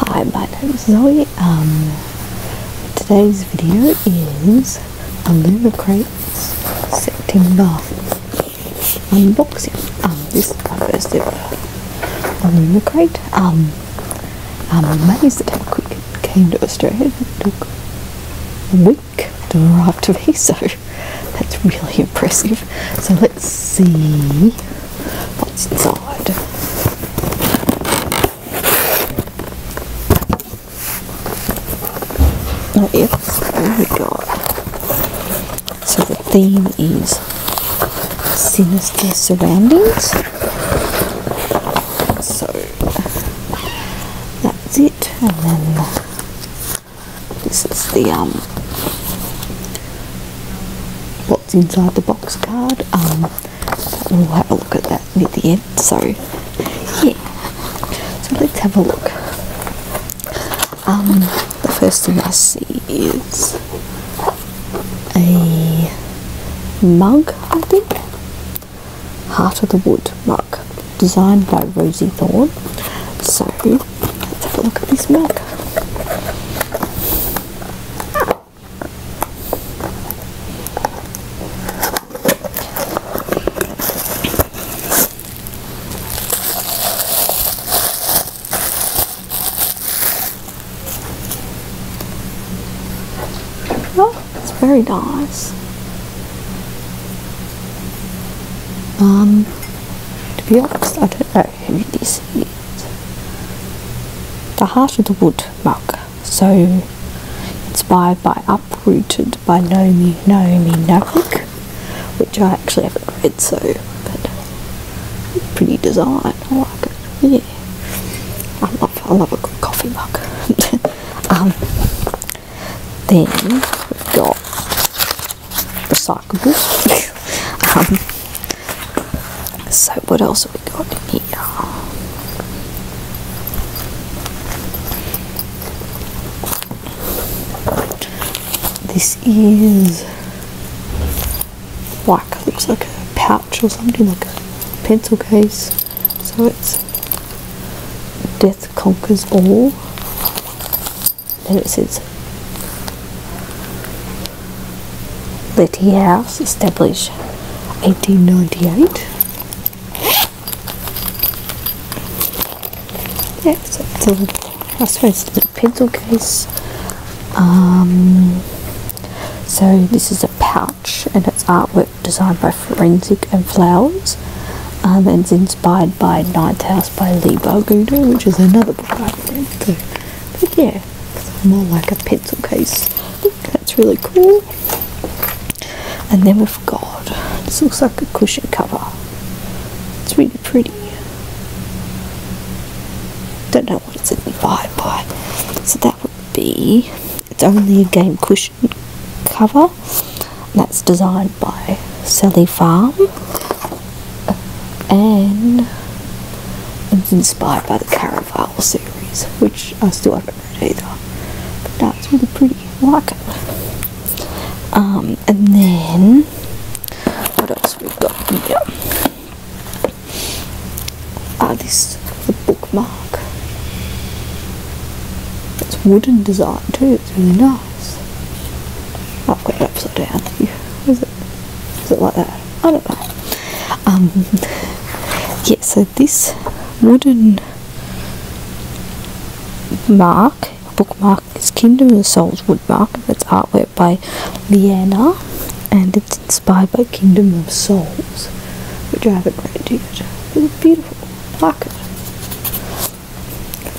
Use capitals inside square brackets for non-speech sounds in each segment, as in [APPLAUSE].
Hi, my name is Zoe. Um, today's video is a Illumicrate's September unboxing. Um, this is my first ever Illumicrate. Um, I'm amazed at how quick it came to Australia. It took a week to arrive to me, [LAUGHS] so that's really impressive. So let's see what's inside. Oh yes, there we go. So the theme is sinister surroundings. So that's it, and then this is the um what's inside the box card. Um, we'll have a look at that near the end. So yeah, so let's have a look. Um, first thing I see is a mug, I think. Heart of the Wood mug, designed by Rosie Thorne. So let's have a look at this mug. Oh, it's very nice. Um, to be honest, I don't know who this is. The Heart of the Wood mug. So, inspired by Uprooted by Naomi, Naomi Novik, which I actually haven't read, so, but pretty design. I like it. Yeah. I love, I love a good coffee mug. [LAUGHS] um, then got recyclables. [LAUGHS] um, so what else have we got in here? This is like looks like a pouch or something like a pencil case. So it's Death Conquers All. And it says Lethe House, established 1898. Yeah, so little, I suppose a pencil case. Um, so this is a pouch and it's artwork designed by Forensic and Flowers. Um, and it's inspired by Ninth House by Leigh Bardugo, which is another book I've read. But yeah, it's more like a pencil case. That's really cool. And then we've got, this looks like a cushion cover. It's really pretty. Don't know what it's inspired by. So that would be, it's only a game cushion cover. That's designed by Sally Farm. And it's inspired by the Caraval series, which I still haven't read either. But that's really pretty. I like it. Um, and then what else we've got here? Ah, this the bookmark. It's wooden design too. It's really nice. I've got it upside down. [LAUGHS] Is it? Is it like that? I don't know. Um, [LAUGHS] yeah. So this wooden mark bookmark is Kingdom of the Souls woodmark. It's artwork by Vienna and it's inspired by Kingdom of Souls, which I haven't read yet. It's beautiful. I like it.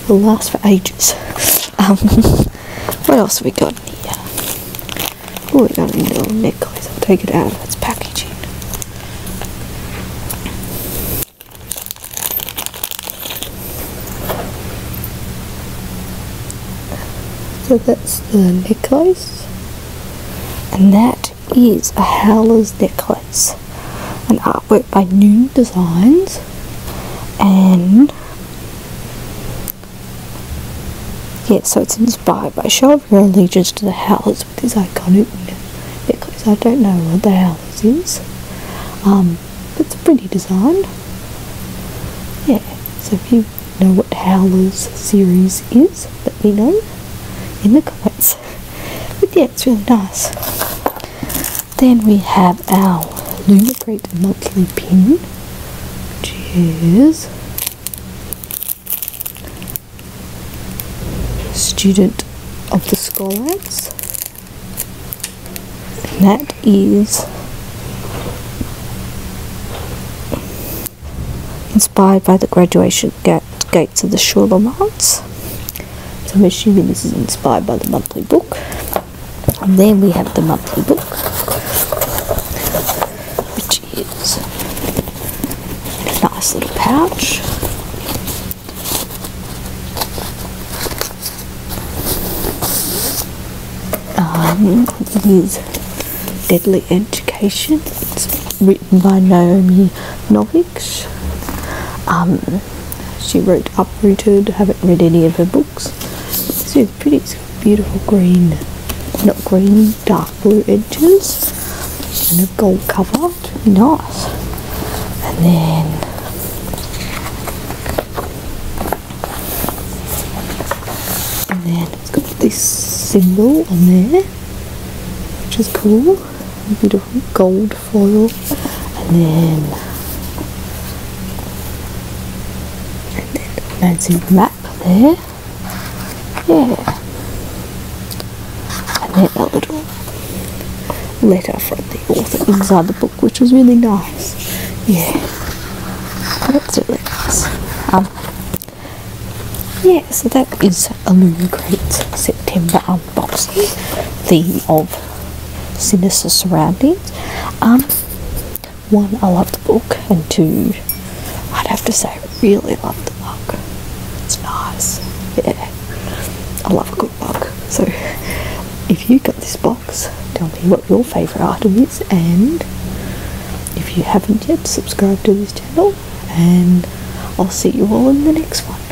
It will last for ages. [LAUGHS] Um, what else have we got in here? Oh, we got a little necklace. I'll take it out of its packaging. So that's the necklace. And that is a Howler's necklace. An artwork by Noon Designs. And yeah, so it's inspired by Show of Your Allegiance to the Howlers with this iconic necklace. I don't know what the Howlers is. Um, but it's a pretty design. Yeah, so if you know what Howler's series is, let me know in the comments. [LAUGHS] But yeah, it's really nice. Then we have our Illumicrate monthly pin, which is student of the Scholars. And that is inspired by the graduation ga- gates of the Scholomance. So I'm assuming this is inspired by the monthly book. And then we have the monthly book, a nice little pouch. Um, it is Deadly Education. It's written by Naomi Novik. Um, she wrote Uprooted. Haven't read any of her books. Is pretty it's beautiful green, not green, dark blue edges, and a gold really nice. And then and then it's got this symbol on there, which is cool. Beautiful gold foil, and then and then fancy map there. Yeah, and then a little letter from the author inside the book, which was really nice. Yeah, that's really nice. Um, yeah, so that is a Illumicrate September unboxing theme of sinister surroundings. Um, one, I love the book, and two, I'd have to say, I really love the mug. It's nice. Yeah, I love a good mug. So, if you got this box, tell me what your favourite item is, and if you haven't yet, subscribe to this channel, and I'll see you all in the next one.